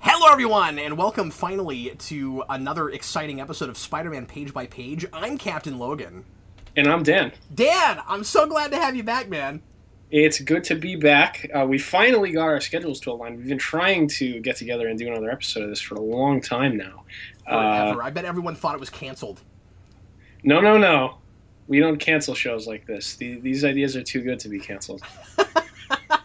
Hello, everyone, and welcome finally to another exciting episode of Spider Man Page by Page. I'm Captain Logan. And I'm Dan. Dan, I'm so glad to have you back, man. It's good to be back. Uh, we finally got our schedules to align. We've been trying to get together and do another episode of this for a long time now. Uh, I bet everyone thought it was canceled. no, no, no. We don't cancel shows like this. The, these ideas are too good to be canceled.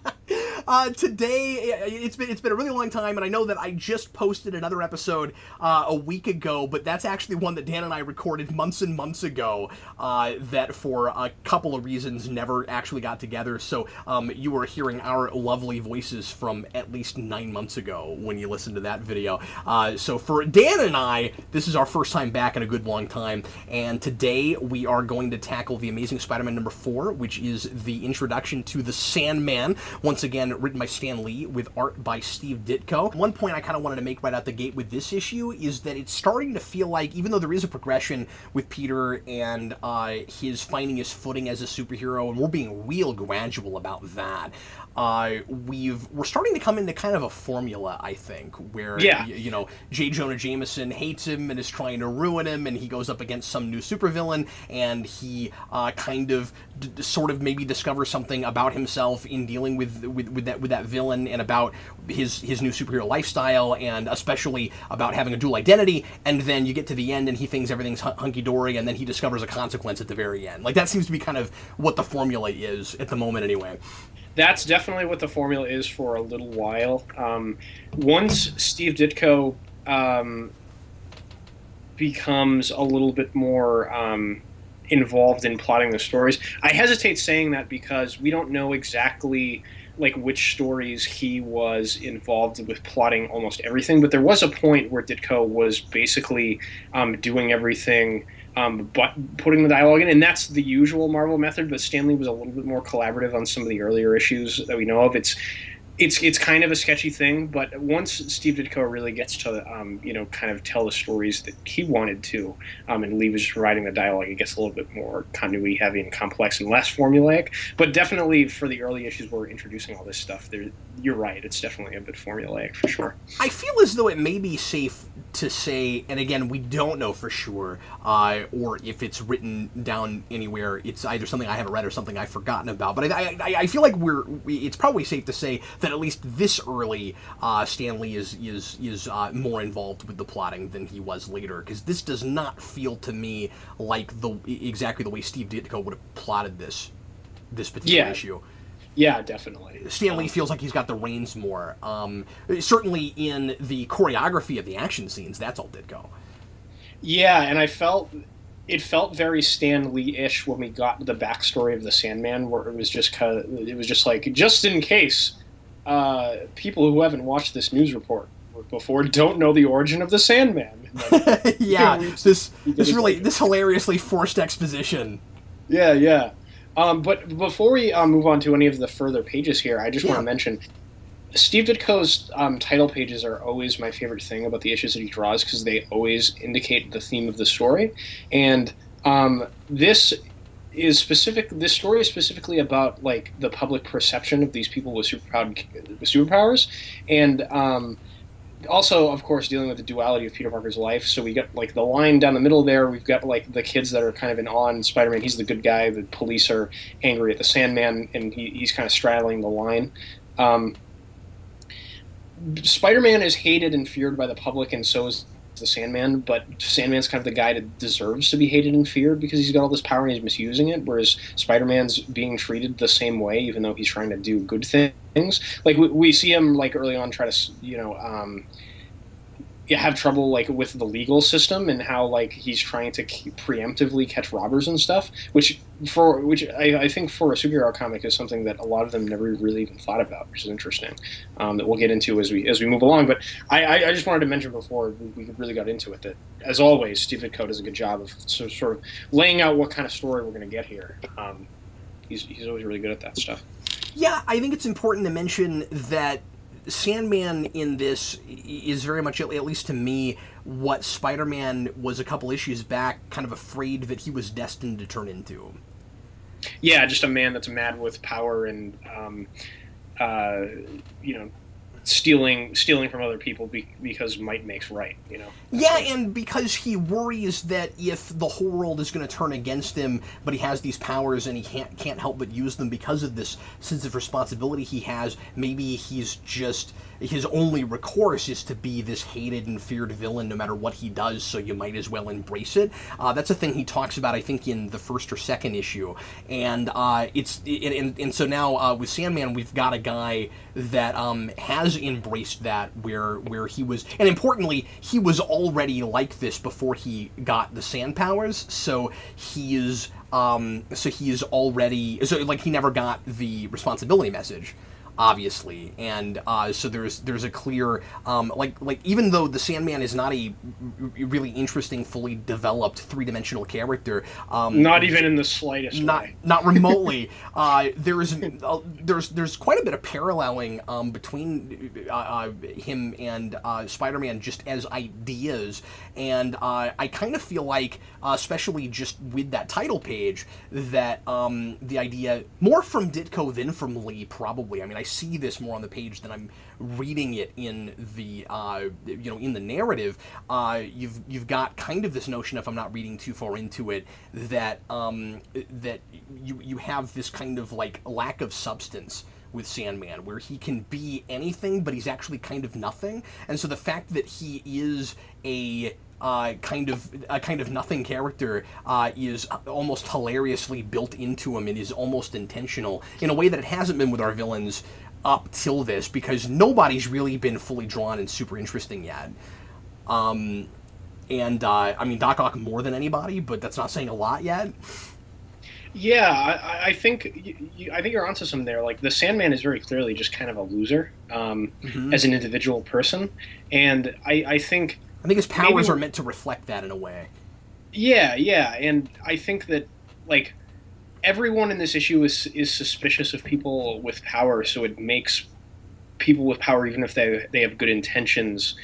Uh, today, it's been it's been a really long time, and I know that I just posted another episode uh, a week ago, but that's actually one that Dan and I recorded months and months ago. Uh, that for a couple of reasons never actually got together. So um, you were hearing our lovely voices from at least nine months ago when you listened to that video. Uh, so for Dan and I, this is our first time back in a good long time, and today we are going to tackle the Amazing Spider-Man number four, which is the introduction to the Sandman. Once again, written by Stan Lee with art by Steve Ditko. One point I kind of wanted to make right out the gate with this issue is that it's starting to feel like, even though there is a progression with Peter and uh, his finding his footing as a superhero, and we're being real gradual about that. Uh, we've we're starting to come into kind of a formula, I think, where Yeah. y- you know J. Jonah Jameson hates him and is trying to ruin him, and he goes up against some new supervillain, and he uh, kind of d- d- sort of maybe discovers something about himself in dealing with, with with that with that villain and about his his new superhero lifestyle, and especially about having a dual identity. And then you get to the end, and he thinks everything's hunky dory, and then he discovers a consequence at the very end. Like that seems to be kind of what the formula is at the moment, anyway. That's definitely what the formula is for a little while. Um, once Steve Ditko um, becomes a little bit more um, involved in plotting the stories, I hesitate saying that because we don't know exactly like which stories he was involved with plotting almost everything. But there was a point where Ditko was basically um, doing everything. Um, but putting the dialogue in, and that's the usual Marvel method. But Stan Lee was a little bit more collaborative on some of the earlier issues that we know of. It's it's it's kind of a sketchy thing, but once Steve Ditko really gets to um, you know kind of tell the stories that he wanted to, um, and Lee was writing the dialogue, it gets a little bit more continuity heavy and complex and less formulaic. But definitely for the early issues where we're introducing all this stuff, there you're right, it's definitely a bit formulaic for sure. I feel as though it may be safe to say, and again, we don't know for sure, uh, or if it's written down anywhere, it's either something I haven't read or something I've forgotten about. But I, I, I feel like we're, it's probably safe to say that at least this early, uh, Stan Lee is is is uh, more involved with the plotting than he was later, because this does not feel to me like the exactly the way Steve Ditko would have plotted this this particular Yeah. issue. Yeah, definitely. Stan Lee Um, feels like he's got the reins more. Um, certainly in the choreography of the action scenes, that's all Ditko. Yeah, and I felt it felt very Stan Lee-ish when we got to the backstory of the Sandman, where it was just kind of, it was just like just in case uh, people who haven't watched this news report before don't know the origin of the Sandman. And yeah, we- this this really exactly- this hilariously forced exposition. yeah, yeah. Um, but before we uh, move on to any of the further pages here, I just want to mention Steve Ditko's um, title pages are always my favorite thing about the issues that he draws because they always indicate the theme of the story. And um, this is specific. This story is specifically about like the public perception of these people with superpowered with superpowers, and um, also, of course, dealing with the duality of Peter Parker's life. So we got like the line down the middle there. We've got like the kids that are kind of in awe Spider-Man. He's the good guy. The police are angry at the Sandman, and he, he's kind of straddling the line. Um, Spider-Man is hated and feared by the public, and so is the Sandman. But Sandman's kind of the guy that deserves to be hated and feared because he's got all this power and he's misusing it. Whereas Spider-Man's being treated the same way, even though he's trying to do good things. Like we, we see him like early on try to you know. Um, have trouble like with the legal system and how like he's trying to preemptively catch robbers and stuff, which for which I, I think for a superhero comic is something that a lot of them never really even thought about, which is interesting. Um, that we'll get into as we as we move along. But I, I, I just wanted to mention before we, we really got into it that as always, Steve Ditko does a good job of so, sort of laying out what kind of story we're going to get here. Um, he's he's always really good at that stuff. Yeah, I think it's important to mention that Sandman in this is very much, at least to me, what Spider-Man was a couple issues back, kind of afraid that he was destined to turn into. yeah, just a man that's mad with power and um, uh, you know stealing stealing from other people be, because might makes right you know? That's yeah and because he worries that if the whole world is going to turn against him but he has these powers and he can't can't help but use them because of this sense of responsibility he has maybe he's just his only recourse is to be this hated and feared villain no matter what he does so you might as well embrace it. Uh, that's a thing he talks about i think in the first or second issue. And uh, it's and, and, so now uh, with sandman we've got a guy that um, has embraced that where where he was and importantly he was already like this before he got the sand powers so he is um, so he is already so like he never got the responsibility message obviously, and uh, so there's there's a clear um, like like even though the Sandman is not a really interesting, fully developed three dimensional character, um, not even in the slightest not way. not remotely. uh, there's uh, there's there's quite a bit of paralleling um, between uh, uh, him and uh, Spider-Man just as ideas, and I kind of feel like, especially just with that title page, that um, the idea more from Ditko than from Lee probably. I mean, I I see this more on the page than I'm reading it in the uh, you know in the narrative. Uh, you've you've got kind of this notion, if I'm not reading too far into it, that um, that you you have this kind of like lack of substance with Sandman, where he can be anything, but he's actually kind of nothing. And so the fact that he is a uh, kind of a kind of nothing character uh, is almost hilariously built into him and is almost intentional in a way that it hasn't been with our villains up till this because nobody's really been fully drawn and super interesting yet. Um, and uh, I mean Doc Ock more than anybody, but that's not saying a lot yet. Yeah, I, I think you, I think you're onto something there. Like the Sandman is very clearly just kind of a loser um, mm-hmm. as an individual person, and I, I think I think his powers are meant to reflect that in a way. Yeah, yeah, and I think that like everyone in this issue is is suspicious of people with power, so it makes people with power, even if they they have good intentions,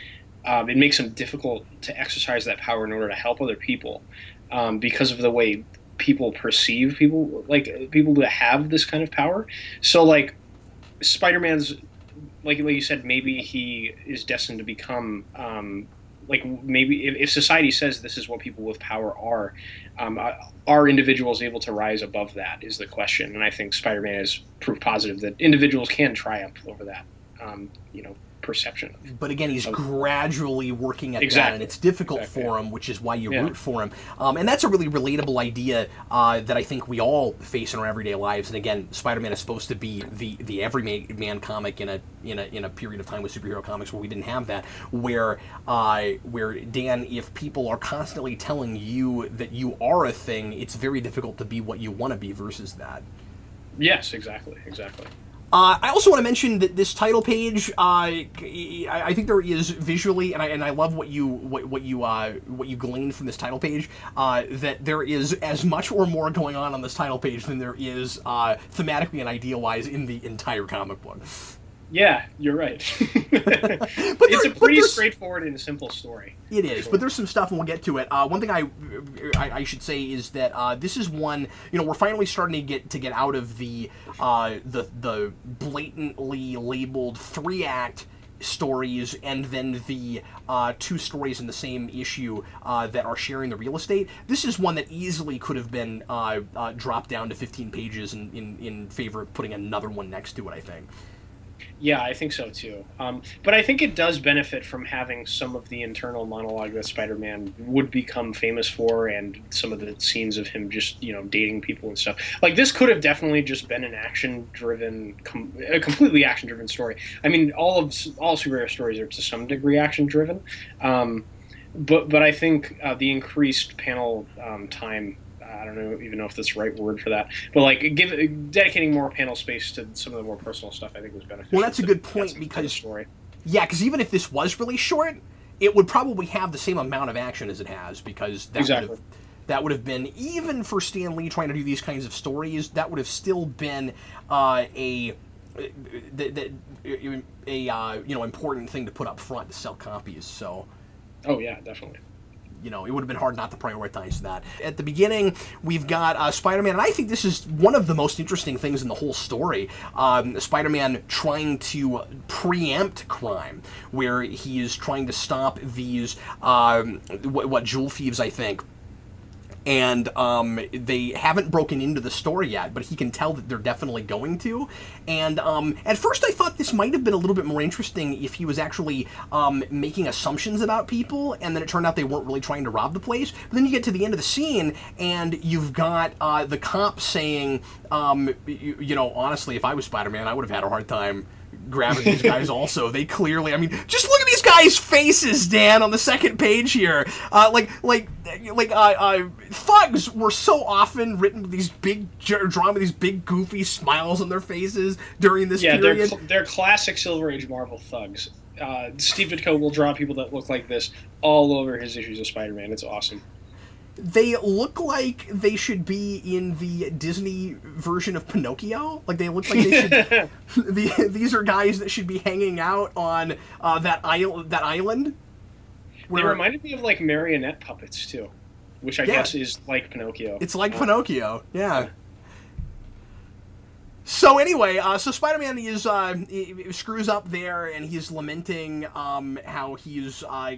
um, it makes them difficult to exercise that power in order to help other people um, because of the way people perceive people like people that have this kind of power. So like Spider-Man's like like you said, maybe he is destined to become um, like maybe if, if, society says this is what people with power are, um, uh, are individuals able to rise above that? Is the question, and I think Spider-Man has proof positive that individuals can triumph over that. Um, you know, perception. But again, he's of, gradually working at exactly. that, and it's difficult exactly. for him, which is why you yeah. root for him. Um, and that's a really relatable idea uh, that I think we all face in our everyday lives. And again, Spider-Man is supposed to be the the everyman comic in a in a in a period of time with superhero comics where we didn't have that. Where uh, where Dan, if people are constantly telling you that you are a thing, it's very difficult to be what you want to be versus that. Yes, exactly, exactly. Uh, I also want to mention that this title page, uh, I think there is visually, and I, and I love what you what, what you uh, what you gleaned from this title page. Uh, that there is as much or more going on on this title page than there is uh, thematically and idea-wise in the entire comic book. Yeah, you're right. but it's a pretty straightforward and simple story. It is, but there's some stuff, and we'll get to it. Uh, one thing I, I, I should say is that uh, this is one. You know, we're finally starting to get to get out of the uh, the the blatantly labeled three act stories and then the uh, two stories in the same issue uh, that are sharing the real estate. This is one that easily could have been uh, uh dropped down to 15 pages in, in, in favor of putting another one next to it, I think. Yeah, I think so too. Um, but I think it does benefit from having some of the internal monologue that Spider-Man would become famous for, and some of the scenes of him just you know dating people and stuff. Like this could have definitely just been an action-driven, com- a completely action-driven story. I mean, all of all superhero stories are to some degree action-driven. Um, but but I think uh, the increased panel um, time I don't know even know if that's the right word for that, but like give dedicating more panel space to some of the more personal stuff, I think was beneficial. Well, that's a good point because story. yeah, because even if this was really short, it would probably have the same amount of action as it has because that exactly. would have that would have been even for Stan Lee trying to do these kinds of stories. That would have still been uh, a the, the, a uh, you know important thing to put up front to sell copies. So. Oh yeah, definitely. You know, it would have been hard not to prioritize that. At the beginning, we've got uh, Spider-Man, and I think this is one of the most interesting things in the whole story. Um, Spider-Man trying to preempt crime, where he is trying to stop these um, what, what jewel thieves, I think and um, they haven't broken into the store yet, but he can tell that they're definitely going to. And um, at first, I thought this might have been a little bit more interesting if he was actually um, making assumptions about people, and then it turned out they weren't really trying to rob the place. But then you get to the end of the scene, and you've got uh, the cop saying, um, you, you know, honestly, if I was Spider Man, I would have had a hard time grabbing these guys also. They clearly i mean just look at these guys faces dan on the second page here. Uh, like like like uh, uh, thugs were so often written with these big drawn with these big goofy smiles on their faces during this yeah period. they're, cl- they're classic silver age marvel thugs. Uh, steve ditko will draw people that look like this all over his issues of spider-man. It's awesome they look like they should be in the Disney version of Pinocchio. Like they look like they should. the, these are guys that should be hanging out on uh, that island. That island. Where, they reminded me of like marionette puppets too, which I yeah, guess is like Pinocchio. It's like uh, Pinocchio. yeah. So anyway, uh, so Spider-Man is uh, screws up there, and he's lamenting um, how he's uh,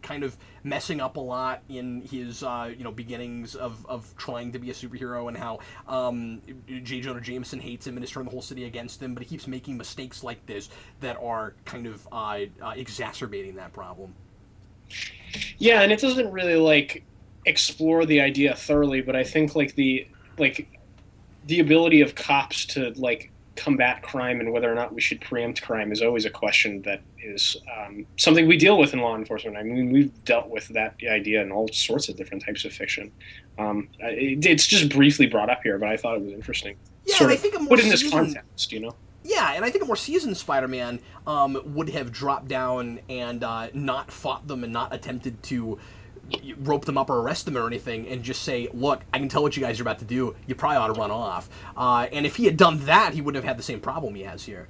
kind of messing up a lot in his uh, you know beginnings of, of trying to be a superhero, and how um, J. Jonah Jameson hates him and has turned the whole city against him. But he keeps making mistakes like this that are kind of uh, uh, exacerbating that problem. Yeah, and it doesn't really like explore the idea thoroughly, but I think like the like the ability of cops to like combat crime and whether or not we should preempt crime is always a question that is um, something we deal with in law enforcement. I mean, we've dealt with that idea in all sorts of different types of fiction. Um, it, it's just briefly brought up here, but I thought it was interesting. Yeah, sort I think put in this context, you know. Yeah, and I think a more seasoned Spider-Man um, would have dropped down and uh, not fought them and not attempted to rope them up or arrest them or anything and just say, look, I can tell what you guys are about to do. You probably ought to run off. Uh, and if he had done that, he wouldn't have had the same problem he has here.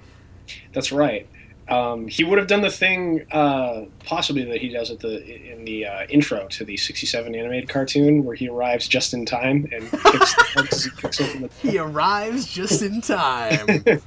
That's right. Um, he would have done the thing uh, possibly that he does at the in the uh, intro to the '67 animated cartoon, where he arrives just in time and kicks, kicks open the. He arrives just in time.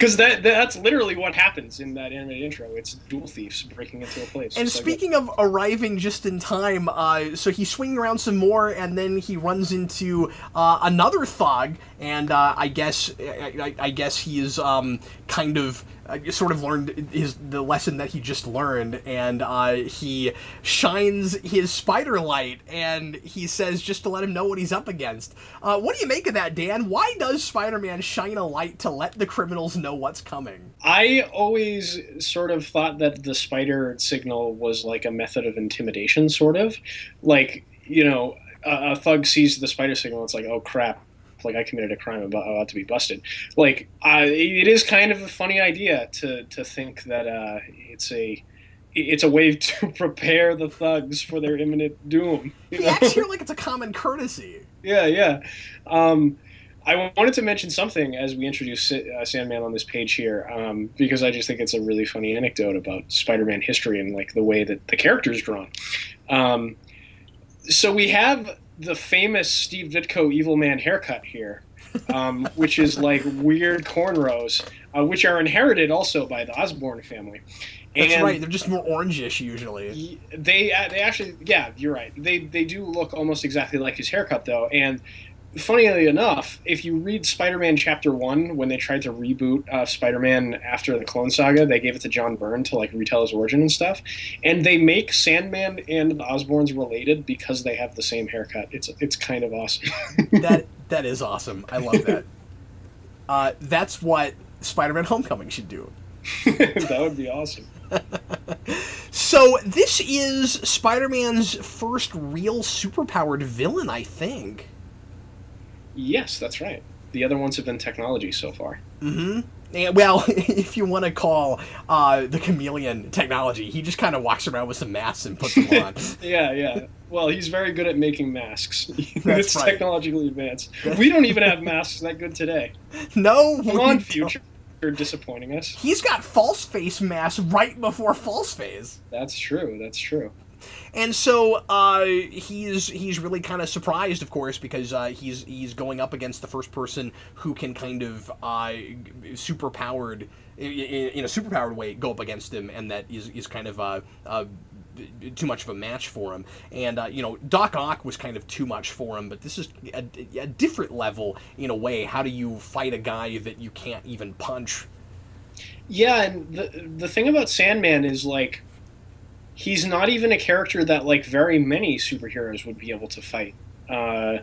because that that's literally what happens in that animated intro. It's dual thieves breaking into a place. And speaking of arriving just in time, uh, so he's swinging around some more, and then he runs into uh, another thug, and uh, I guess I, I, guess he is um, kind of uh, sort of learned his the lesson that he just learned, and uh, he shines his spider light, and he says just to let him know what he's up against. Uh, what do you make of that, Dan? Why does Spider-Man shine a light to let the criminals know what's coming? I always sort of thought that the spider signal was like a method of intimidation, sort of, like you know. A, a thug sees the spider signal. It's like, oh crap! like I committed a crime about, about to be busted. Like uh, it is kind of a funny idea to to think that uh, it's a it's a way to prepare the thugs for their imminent doom. He acts here like it's a common courtesy. Yeah, yeah. Um, I wanted to mention something as we introduce uh, Sandman on this page here, um, because I just think it's a really funny anecdote about Spider-Man history and like the way that the character is drawn. Um, so we have the famous Steve Ditko Evil Man haircut here, um, which is like weird cornrows, uh, which are inherited also by the Osborn family. That's and right. They're just more orangish usually. They uh, they actually yeah you're right. They they do look almost exactly like his haircut though, and funnily enough, if you read Spider-Man Chapter One, when they tried to reboot uh, Spider-Man after the Clone Saga, they gave it to John Byrne to like retell his origin and stuff, and they make Sandman and the Osborns related because they have the same haircut. It's it's kind of awesome. that that is awesome. I love that. Uh, that's what Spider-Man: Homecoming should do. that would be awesome. so this is Spider-Man's first real superpowered villain, I think. Yes, that's right. The other ones have been technology so far. Mm-hmm. And, well, if you want to call uh, the chameleon technology, he just kind of walks around with some masks and puts them on. yeah, yeah. Well, he's very good at making masks. it's right. technologically advanced. We don't even have masks that good today. No, come on, future. You're disappointing us. He's got false face masks right before false face. That's true. That's true. And so uh, he's he's really kind of surprised, of course, because uh, he's he's going up against the first person who can kind of uh, super powered in, in a superpowered way go up against him, and that is is kind of uh, uh, too much of a match for him. And uh, you know, Doc Ock was kind of too much for him, but this is a, a, different level in a way. How do you fight a guy that you can't even punch? Yeah, and the the thing about Sandman is like he's not even a character that like very many superheroes would be able to fight. Uh,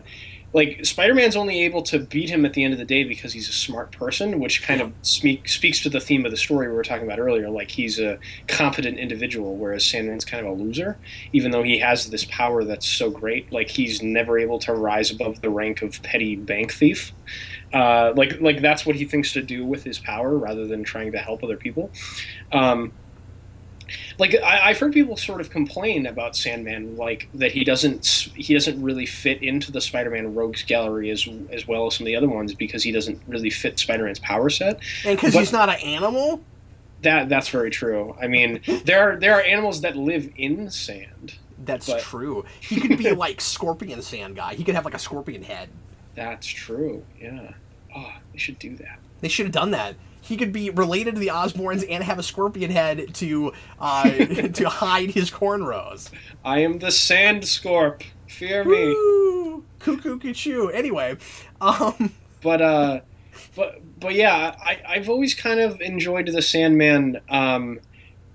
like Spider-Man's only able to beat him at the end of the day because he's a smart person, which kind of speak, speaks to the theme of the story we were talking about earlier. Like he's a competent individual, whereas Sandman's kind of a loser, even though he has this power that's so great. Like he's never able to rise above the rank of petty bank thief. Uh, like like that's what he thinks to do with his power, rather than trying to help other people. Um, like I, have heard people sort of complain about Sandman, like that he doesn't he doesn't really fit into the Spider-Man Rogues Gallery as as well as some of the other ones because he doesn't really fit Spider-Man's power set. And because he's not an animal. That that's very true. I mean, there are there are animals that live in sand. That's but, true. He could be like Scorpion Sand guy. He could have like a scorpion head. That's true. Yeah. Oh, they should do that. They should have done that he could be related to the Osborns and have a scorpion head to uh, to hide his cornrows. I am the Sand Scorp. Fear me. Cuckoo cuckoo. Anyway, um, but uh, but but yeah, I I've always kind of enjoyed the Sandman um,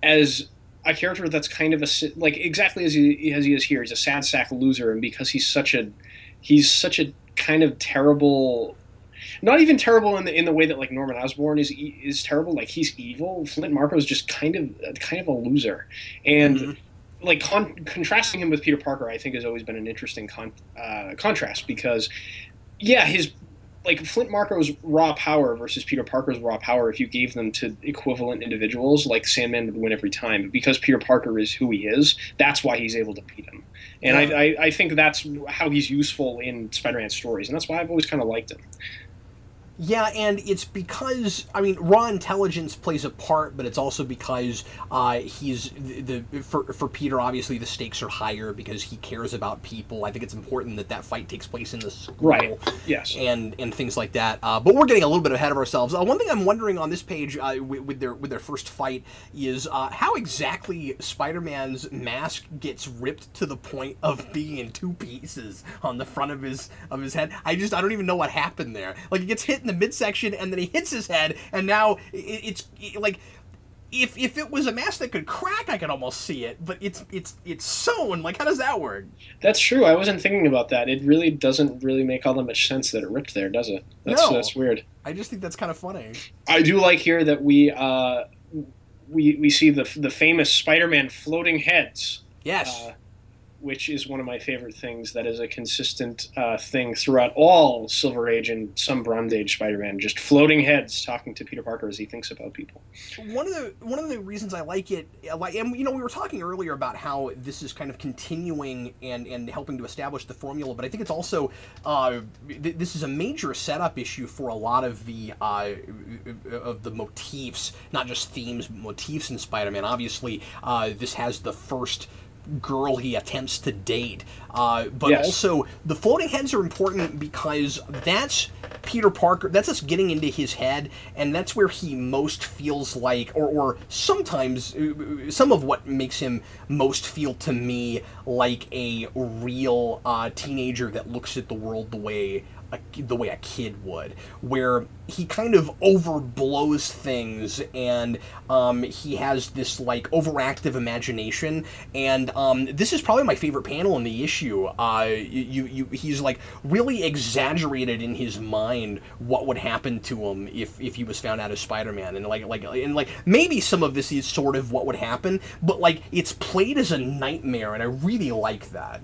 as a character that's kind of a like exactly as he as he is here. He's a sad sack loser, and because he's such a he's such a kind of terrible not even terrible in the in the way that like Norman Osborn is is terrible. Like he's evil. Flint Marko is just kind of kind of a loser, and. Mm-hmm. Like con- contrasting him with Peter Parker, I think has always been an interesting con- uh, contrast because, yeah, his like Flint Marko's raw power versus Peter Parker's raw power, if you gave them to equivalent individuals, like Sandman would win every time. But because Peter Parker is who he is, that's why he's able to beat him. And yeah. I, I, I, think that's how he's useful in Spider-Man stories, and that's why I've always kind of liked him. Yeah, and it's because I mean raw intelligence plays a part, but it's also because uh, he's the, the, for for Peter. Obviously, the stakes are higher because he cares about people. I think it's important that that fight takes place in the school, right? Yes, and and things like that. Uh, but we're getting a little bit ahead of ourselves. Uh, one thing I'm wondering on this page uh, with, with, their with their first fight is uh, how exactly Spider-Man's mask gets ripped to the point of being in two pieces on the front of his of his head. I just I don't even know what happened there. Like it gets hit in the midsection, and then he hits his head, and now it's like if if it was a mask that could crack, I could almost see it, but it's it's it's sewn. Like, how does that work? That's true. I wasn't thinking about that. It really doesn't really make all that much sense that it ripped there, does it? That's no, that's weird. I just think that's kind of funny. I do like here that we uh, we we see the the famous Spider-Man floating heads. Yes. Uh, which is one of my favorite things. That is a consistent uh, thing throughout all Silver Age and some Bronze Age Spider-Man. Just floating heads talking to Peter Parker as he thinks about people. One of the one of the reasons I like it, and you know, we were talking earlier about how this is kind of continuing and and helping to establish the formula, but I think it's also uh, th- this is a major setup issue for a lot of the uh, of the motifs, not just themes, motifs in Spider-Man. Obviously, uh, this has the first girl he attempts to date. Uh, but yes. also, the floating heads are important because that's Peter Parker. That's us getting into his head, and that's where he most feels like, or, or sometimes, uh, some of what makes him most feel to me like a real uh, teenager that looks at the world the way a, the way a kid would, where he kind of overblows things and um, he has this like overactive imagination. And um, this is probably my favorite panel in the issue. Uh, you, you, he's like really exaggerated in his mind what would happen to him if, if he was found out as Spider-Man, and like like and like maybe some of this is sort of what would happen, but like it's played as a nightmare, and I really like that.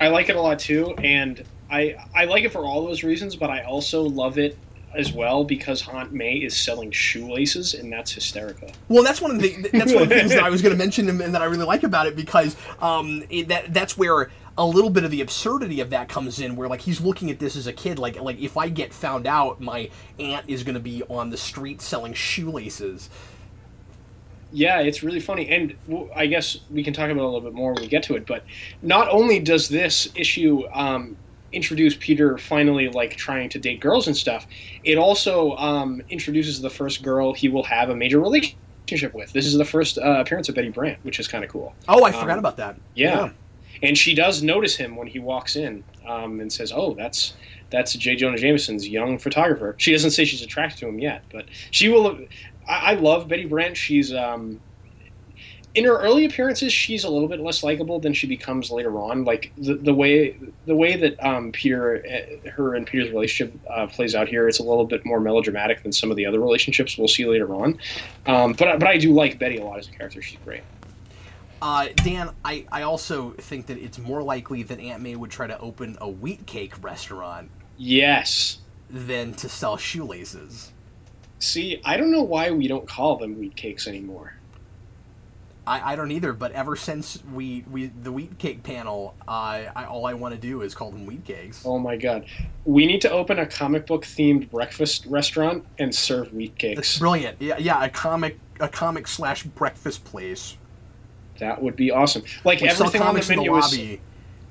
I like it a lot too, and I I like it for all those reasons, but I also love it as well because Aunt May is selling shoelaces, and that's hysterical. Well, that's one of the that's one of the things that I was going to mention and that I really like about it because um, it, that that's where a little bit of the absurdity of that comes in, where like he's looking at this as a kid, like like if I get found out, my aunt is going to be on the street selling shoelaces. Yeah, it's really funny, and I guess we can talk about it a little bit more when we get to it. But not only does this issue um, introduce Peter finally like trying to date girls and stuff, it also um, introduces the first girl he will have a major relationship with. This is the first uh, appearance of Betty Brant, which is kind of cool. Oh, I forgot Um, about that. Yeah. and she does notice him when he walks in um, and says, "Oh, that's that's J. Jonah Jameson's young photographer." She doesn't say she's attracted to him yet, but she will. I, I love Betty Brant. She's um, in her early appearances, she's a little bit less likable than she becomes later on. Like the, the way the way that um, Peter, uh, her and Peter's relationship uh, plays out here, it's a little bit more melodramatic than some of the other relationships we'll see later on. Um, but but I do like Betty a lot as a character. She's great. Uh, Dan, I, I also think that it's more likely that Aunt May would try to open a wheat cake restaurant Yes. than to sell shoelaces. See, I don't know why we don't call them wheat cakes anymore. I, I don't either, but ever since we, we the wheat cake panel, uh, I, all I want to do is call them wheat cakes. Oh my god. We need to open a comic book themed breakfast restaurant and serve wheat That's cakes. brilliant. Yeah, yeah, a comic a comic slash breakfast place. That would be awesome. Like We everything on the comics in the menu is lobby,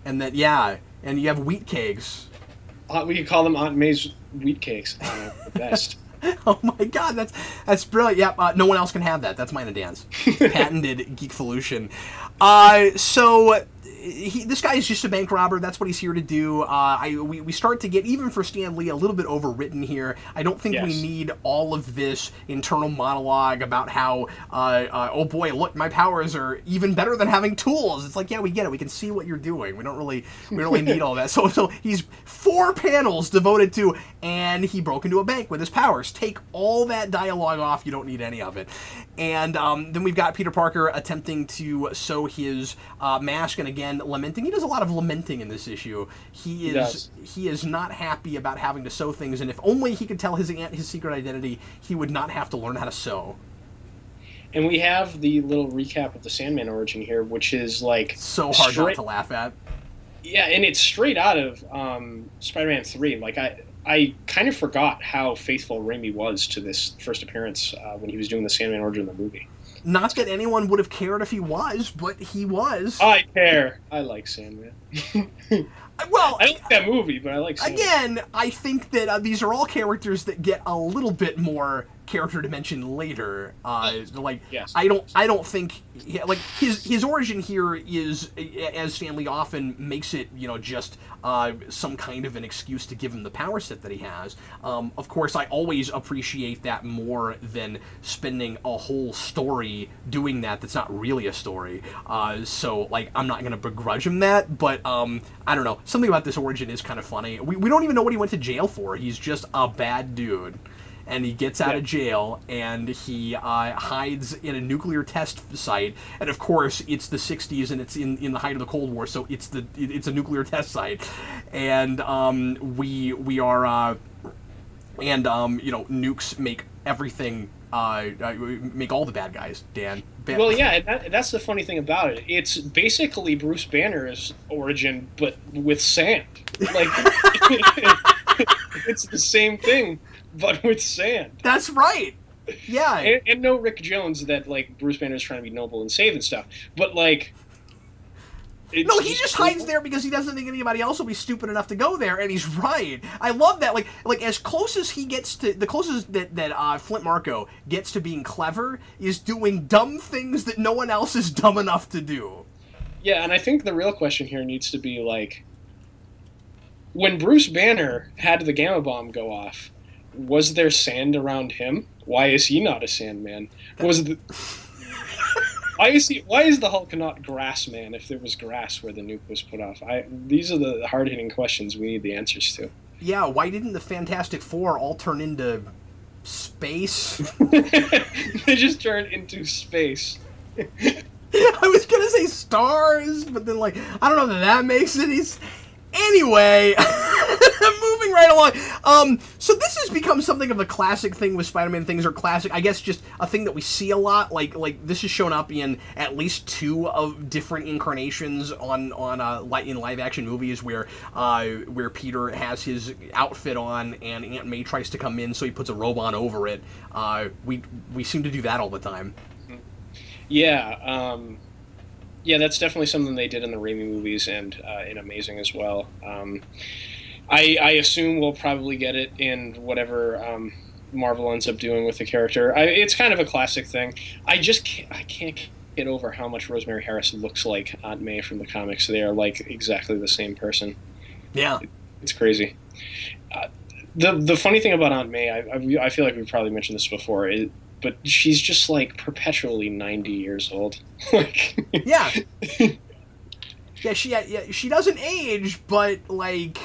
and then yeah, and you have wheat cakes. uh, we could call them Aunt May's wheat cakes. Uh, the best. Oh my god, that's that's brilliant. Yep, uh, no one else can have that. That's mine and Dan's. Patented geekvolution. Uh, so he, this guy is just a bank robber. That's what he's here to do. Uh, I we, we start to get even for Stan Lee a little bit overwritten here. I don't think we need all of this internal monologue about how uh, uh, oh boy, look, my powers are even better than having tools. It's like yeah, we get it. We can see what you're doing. We don't really we don't really need all that. So so he's four panels devoted to and he broke into a bank with his powers. Take all that dialogue off. You don't need any of it. And um, then we've got Peter Parker attempting to sew his uh, mask, and again lamenting. He does a lot of lamenting in this issue. He is he is not happy about having to sew things, and if only he could tell his aunt his secret identity, he would not have to learn how to sew. And we have the little recap of the Sandman origin here, which is like So hard not to laugh at. Yeah, and it's straight out of um, Spider-Man Three. Like I, I kind of forgot how faithful Raimi was to this first appearance uh, when he was doing the Sandman origin in the movie. Not that anyone would have cared if he was, but he was. I care. I like Sandman. well, I like that movie, but I like Sandman. again, I think that uh, these are all characters that get a little bit more character dimension later. Uh, like, Yes. I don't, I don't think, yeah, like his his origin here is, as Stan Lee often makes it, you know, just uh, some kind of an excuse to give him the power set that he has. Um, of course, I always appreciate that more than spending a whole story doing that. That's not really a story. Uh, so, like, I'm not gonna begrudge him that, but um, I don't know. Something about this origin is kind of funny. We we don't even know what he went to jail for. He's just a bad dude and he gets out of jail and he uh, hides in a nuclear test site. And of course it's the 60s and it's in, in the height of the cold war so it's the it's a nuclear test site. And um, we we are uh, and um, you know nukes make everything uh, uh, make all the bad guys dan. Well, yeah, that, that's the funny thing about it. It's basically Bruce Banner's origin, but with sand. Like, it's the same thing, but with sand. that's right yeah And, and no Rick Jones that like Bruce Banner is trying to be noble and save and stuff, but like. No, he just hides there because he doesn't think anybody else will be stupid enough to go there, and he's right. I love that. Like, like as close as he gets to the closest that that uh, Flint Marko gets to being clever is doing dumb things that no one else is dumb enough to do. Yeah, and I think the real question here needs to be like, when Bruce Banner had the gamma bomb go off, was there sand around him? Why is he not a Sandman? Was the why is he? Why is the Hulk not Grass Man if there was grass where the nuke was put off? I these are the hard hitting questions we need the answers to. Yeah, why didn't the Fantastic Four all turn into space? they just turned into space. I was gonna say stars, but then like I don't know that that makes any. Anyway, moving right along. Um, so this has become something of a classic thing with Spider-Man. Things are classic. I guess just a thing that we see a lot. Like like this has shown up in at least two of different incarnations on on uh, in live action movies where uh, where Peter has his outfit on and Aunt May tries to come in, so he puts a robe on over it. Uh, we we seem to do that all the time. Yeah, um, yeah, that's definitely something they did in the Raimi movies and uh, in Amazing as well. Um, I, I assume we'll probably get it in whatever um, Marvel ends up doing with the character. I, it's kind of a classic thing. I just can't, I can't get over how much Rosemary Harris looks like Aunt May from the comics. They are like exactly the same person. Yeah, it's crazy. Uh, the the funny thing about Aunt May, I, I, I feel like we've probably mentioned this before, it, but she's just like perpetually ninety years old. like yeah, yeah, she yeah she doesn't age, but like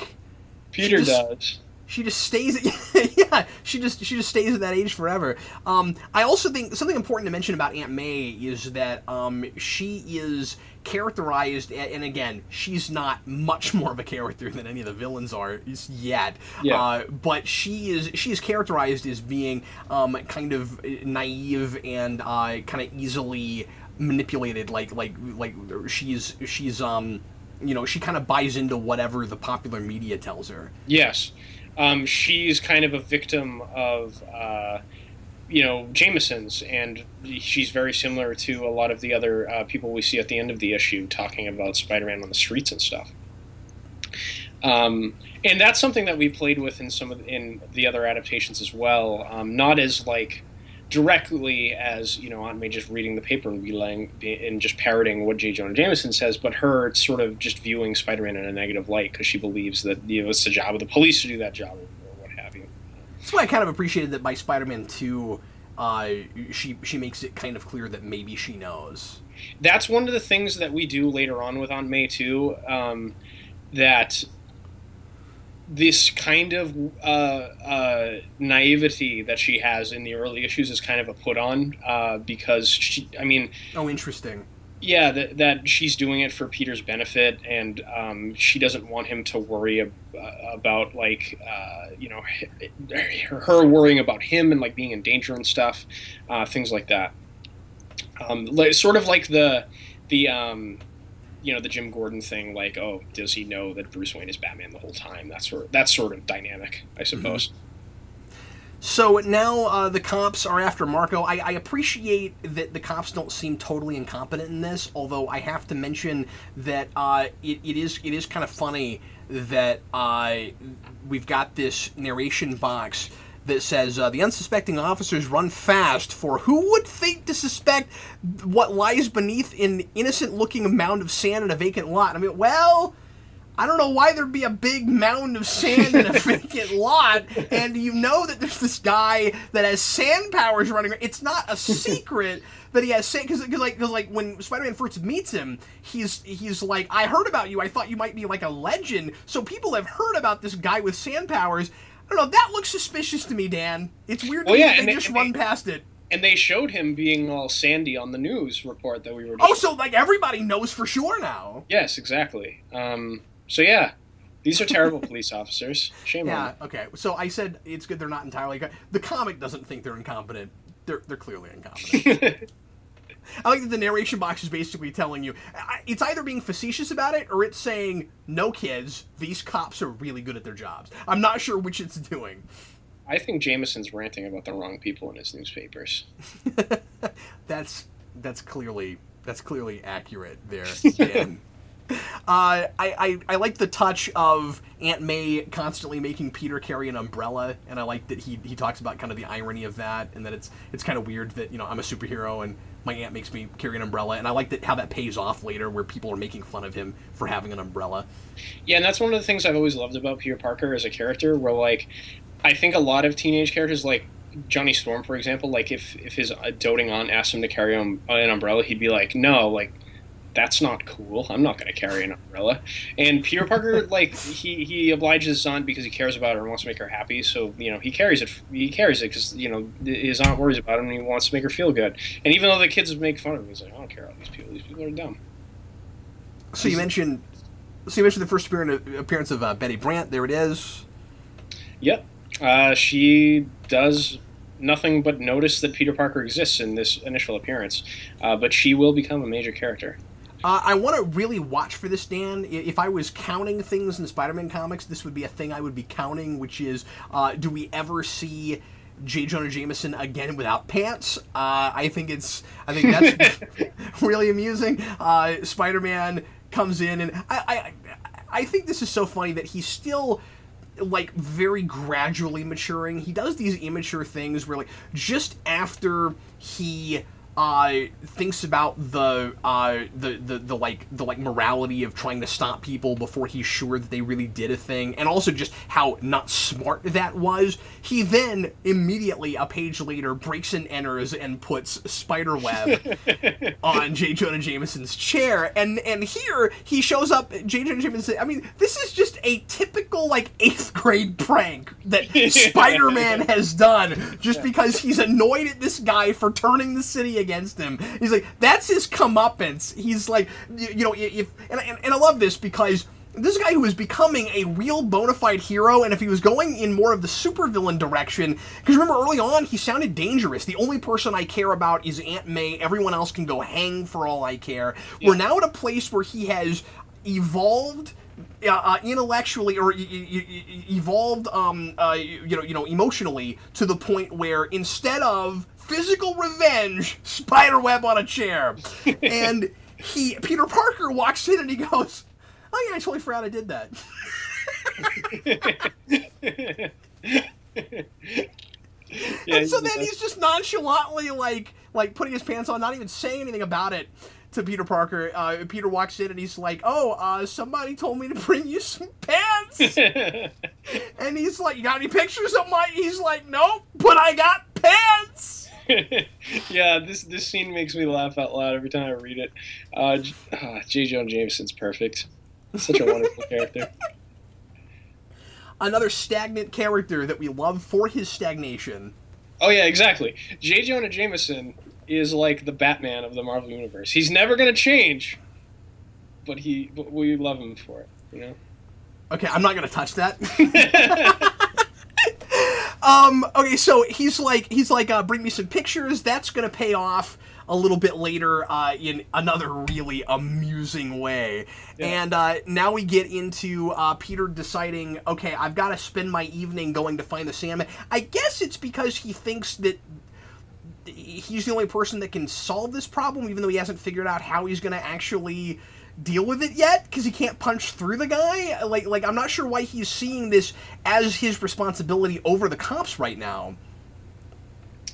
Peter just, does. she just stays yeah she just she just stays at that age forever. Um, i also think something important to mention about aunt may is that um, she is characterized and again she's not much more of a character than any of the villains are yet. Yeah. Uh, but she is she is characterized as being um, kind of naive and uh, kind of easily manipulated like like like she's she's um you know she kind of buys into whatever the popular media tells her. Yes. Um, she's kind of a victim of uh, you know Jameson's, and she's very similar to a lot of the other uh, people we see at the end of the issue talking about Spider-Man on the streets and stuff. Um, and that's something that we played with in some of the, in the other adaptations as well. Um, not as like directly as you know Aunt May just reading the paper and relaying and just parroting what J. Jonah Jameson says, but her sort of just viewing Spider-Man in a negative light because she believes that you know it's the job of the police to do that job or what have you. That's why I kind of appreciated that by Spider-Man Two, uh, she she makes it kind of clear that maybe she knows. That's one of the things that we do later on with Aunt May too. Um, that this kind of uh, uh, naivety that she has in the early issues is kind of a put on uh, because she, I mean, oh, interesting. Yeah, that, that she's doing it for Peter's benefit, and um, she doesn't want him to worry ab- uh, about like uh, you know her worrying about him and like being in danger and stuff, uh, things like that. Um, like, sort of like the the um, you know the Jim Gordon thing, like, oh, does he know that Bruce Wayne is Batman the whole time? That sort of, that sort of dynamic, I suppose. Mm-hmm. So now uh, the cops are after Marko. I, I, appreciate that the cops don't seem totally incompetent in this, although I have to mention that uh, it, it is it is kind of funny that uh, we've got this narration box that says uh, the unsuspecting officers run fast for who would think to suspect what lies beneath an innocent looking mound of sand in a vacant lot. I mean, well, I don't know why there'd be a big mound of sand in a vacant lot, and you know that there's this guy that has sand powers running. around. It's not a secret that he has sand because like cause like when Spider-Man first meets him, he's he's like, I heard about you. I thought you might be like a legend. So people have heard about this guy with sand powers, I don't know. That looks suspicious to me, Dan. It's weird well, yeah, they, they just run they, past it. And they showed him being all sandy on the news report that we were. oh, so like everybody knows for sure now. Yes, exactly. Um, so yeah, these are terrible police officers. Shame yeah, on them. okay. So I said it's good they're not entirely. The comic doesn't think they're incompetent. They're they're clearly incompetent. I like that the narration box is basically telling you it's either being facetious about it or it's saying, "No, kids, these cops are really good at their jobs." I'm not sure which it's doing. I think Jameson's ranting about the wrong people in his newspapers. that's that's clearly that's clearly accurate there. Uh, I, I, I like the touch of Aunt May constantly making Peter carry an umbrella, and I like that he, he talks about kind of the irony of that, and that it's it's kind of weird that you know I'm a superhero and my aunt makes me carry an umbrella, and I like that how that pays off later, where people are making fun of him for having an umbrella. Yeah, and that's one of the things I've always loved about Peter Parker as a character, where like I think a lot of teenage characters like Johnny Storm, for example, like if if his doting aunt asked him to carry an umbrella, he'd be like, no, like that's not cool. I'm not going to carry an umbrella. And Peter Parker, like he he obliges his aunt because he cares about her and wants to make her happy. So you know he carries it. He carries it because you know his aunt worries about him and he wants to make her feel good. And even though the kids make fun of him, he's like, I don't care about these people. These people are dumb. So you mentioned, so you mentioned the first appearance of uh, Betty Brant. There it is. Yep, uh, she does nothing but notice that Peter Parker exists in this initial appearance, uh, but she will become a major character. Uh, I want to really watch for this, Dan. If I was counting things in the Spider-Man comics, this would be a thing I would be counting, which is, uh, do we ever see J. Jonah Jameson again without pants. Uh, I think it's I think that's really amusing. Uh, Spider Man comes in and I, I I think this is so funny that he's still like very gradually maturing. He does these immature things where like just after he uh, thinks about the, uh, the the the like the like morality of trying to stop people before he's sure that they really did a thing, and also just how not smart that was. He then immediately a page later breaks and enters and puts spider web on J. Jonah Jameson's chair, and and here he shows up. J. Jonah Jameson. I mean, this is just a typical like eighth grade prank that Spider Man has done just because he's annoyed at this guy for turning the city against him. He's like, that's his comeuppance. He's like, you, you know, if and, and, and I love this because this guy who is becoming a real bona fide hero, and if he was going in more of the supervillain direction, because remember early on he sounded dangerous. The only person I care about is Aunt May. Everyone else can go hang for all I care. Yeah. We're now at a place where he has evolved. Uh, uh, intellectually or e- e- evolved, um, uh, you know, you know, emotionally to the point where instead of physical revenge, spiderweb on a chair. and he Peter Parker walks in and he goes, "Oh yeah, I totally forgot I did that." yeah, and so then he's just nonchalantly like like putting his pants on, not even saying anything about it to Peter Parker. Uh, Peter walks in and he's like, "Oh, uh, somebody told me to bring you some pants," and he's like, "You got any pictures of my?" He's like, "Nope, but I got pants." yeah, this this scene makes me laugh out loud every time I read it. Uh, uh, J. Jonah Jameson's perfect. Such a wonderful character. Another stagnant character that we love for his stagnation. Oh yeah, exactly. J. Jonah Jameson is like the Batman of the Marvel universe. He's never gonna change, but he but we love him for it. You know. Okay, I'm not gonna touch that. Um, okay, so he's like, he's like, uh, bring me some pictures. That's gonna pay off a little bit later uh, in another really amusing way. Yeah. And uh, now we get into uh, Peter deciding, okay, I've got to spend my evening going to find the Sandman. I guess it's because he thinks that he's the only person that can solve this problem, even though he hasn't figured out how he's going to actually deal with it yet because he can't punch through the guy. Like, like I'm not sure why he's seeing this as his responsibility over the cops right now.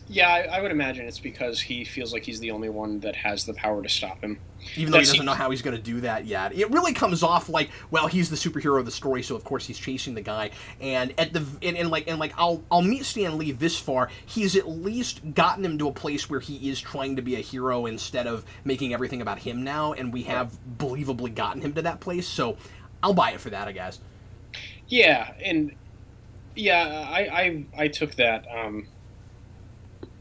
Yeah, I, I, would imagine it's because he feels like he's the only one that has the power to stop him. Even though he doesn't know how he's going to do that yet. It really comes off like, well, he's the superhero of the story, so of course he's chasing the guy. And at the and, and like and like I'll I'll meet Stan Lee this far. He's at least gotten him to a place where he is trying to be a hero instead of making everything about him now. And we have believably gotten him to that place. So I'll buy it for that, I guess. Yeah, and yeah, I I, I took that. Um,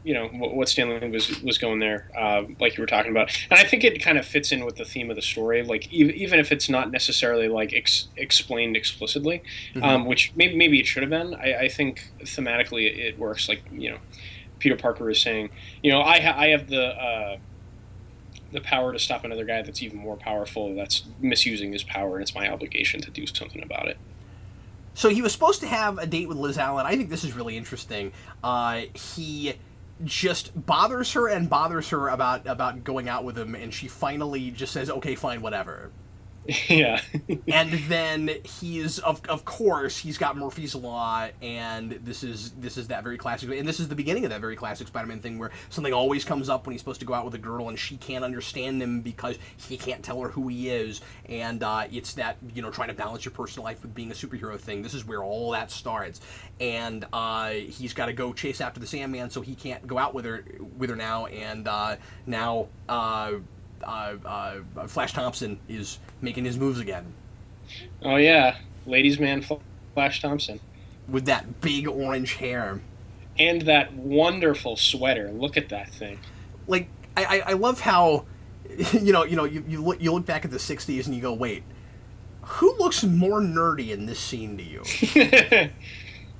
you know what Stan Lee was was going there, uh, like you were talking about, and I think it kind of fits in with the theme of the story. Like even, even if it's not necessarily like ex- explained explicitly, mm-hmm. um, which maybe maybe it should have been. I, I think thematically it, it, works. Like you know, Peter Parker is saying, you know, I ha- I have the uh, the power to stop another guy that's even more powerful. That's misusing his power, and it's my obligation to do something about it. So he was supposed to have a date with Liz Allen. I think this is really interesting. Uh, he just bothers her and bothers her about about going out with him and she finally just says okay fine whatever Yeah. and then he's of of course he's got Murphy's Law, and this is this is that very classic, and this is the beginning of that very classic Spider-Man thing where something always comes up when he's supposed to go out with a girl, and she can't understand him because he can't tell her who he is, and uh, it's that you know trying to balance your personal life with being a superhero thing. This is where all that starts, and uh, he's got to go chase after the Sandman, so he can't go out with her with her now, and uh, now uh, uh, uh, Flash Thompson is making his moves again. Oh yeah, ladies' man Flash Thompson with that big orange hair and that wonderful sweater. Look at that thing. Like I, I love how you know you know you, you look you look back at the '60s and you go wait who looks more nerdy in this scene to you?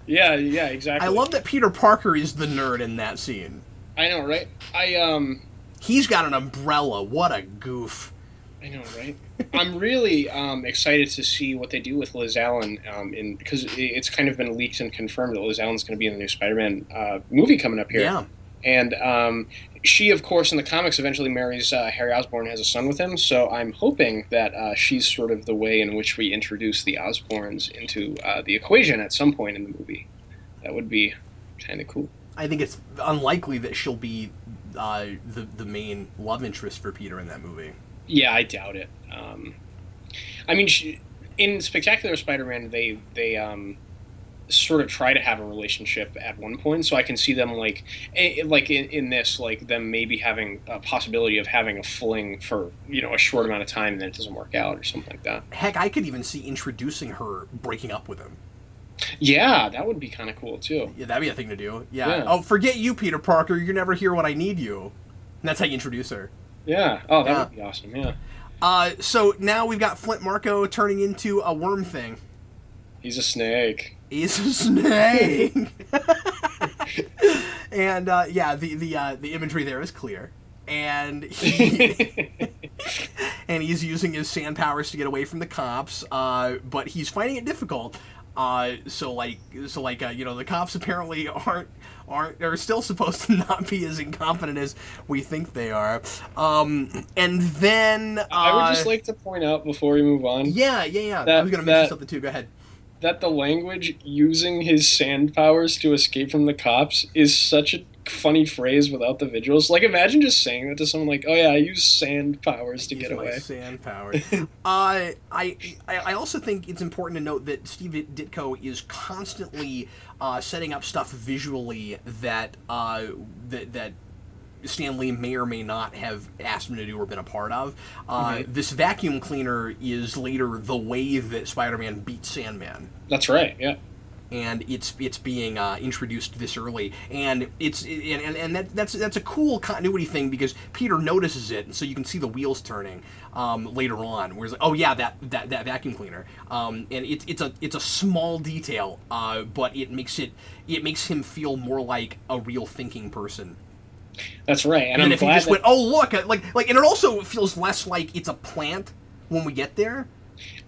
yeah, yeah, exactly. I love that Peter Parker is the nerd in that scene. I know, right? I um He's got an umbrella. What a goof. I know, right? I'm really um, excited to see what they do with Liz Allen, um, in because it's kind of been leaked and confirmed that Liz Allen's going to be in the new Spider-Man uh, movie coming up here. Yeah. And um, she, of course, in the comics, eventually marries uh, Harry Osborn, has a son with him. So I'm hoping that uh, she's sort of the way in which we introduce the Osborns into uh, the equation at some point in the movie. That would be kind of cool. I think it's unlikely that she'll be uh, the the main love interest for Peter in that movie. Yeah, I doubt it. Um, I mean, she, in Spectacular Spider-Man, they they um, sort of try to have a relationship at one point, so I can see them like like in, in this like them maybe having a possibility of having a fling for you know a short amount of time, and then it doesn't work out or something like that. Heck, I could even see introducing her breaking up with him. Yeah, that would be kind of cool too. Yeah, that'd be a thing to do. Yeah. Yeah. Oh, forget you, Peter Parker. You're never here when I need you. And that's how you introduce her. Yeah. Oh, that Yeah. would be awesome. Yeah. Uh, so now we've got Flint Marko turning into a worm thing. He's a snake. He's a snake. and uh, yeah, the the uh, the imagery there is clear, and he, and he's using his sand powers to get away from the cops. Uh, but he's finding it difficult. Uh, so like so like uh, you know the cops apparently aren't aren't are still supposed to not be as incompetent as we think they are. Um, and then uh, I would just like to point out before we move on yeah yeah yeah I was gonna mention that- something too. Go ahead. that the language using his sand powers to escape from the cops is such a funny phrase without the visuals. Like, imagine just saying that to someone like, "Oh yeah, I use sand powers to Use get my away." Sand powers. uh, I, I I also think it's important to note that Steve Ditko is constantly uh, setting up stuff visually that uh, that that. Stan Lee may or may not have asked him to do or been a part of. Uh, Mhm. This vacuum cleaner is later the way that Spider-Man beats Sandman That's right. Yeah. And it's it's being uh, introduced this early, and it's and, and, and that, that's that's a cool continuity thing because Peter notices it, and so you can see the wheels turning um, later on. Where it's like, oh yeah, that that, that vacuum cleaner, um, and it's it's a it's a small detail, uh, but it makes it it makes him feel more like a real thinking person. That's right. And And, I'm if he just that, went, oh look, uh, like like, and it also feels less like it's a plant when we get there.